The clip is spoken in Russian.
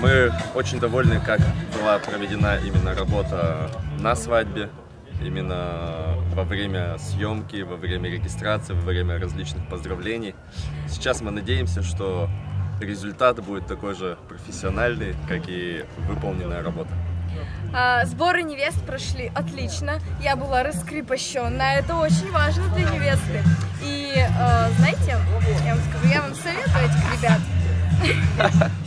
Мы очень довольны, как была проведена именно работа на свадьбе, именно во время съемки, во время регистрации, во время различных поздравлений. Сейчас мы надеемся, что результат будет такой же профессиональный, как и выполненная работа. А, Сборы невест прошли отлично. Я была раскрепощенная. Это очень важно для невесты. И а, знаете, я вам скажу, я вам советую этих ребят.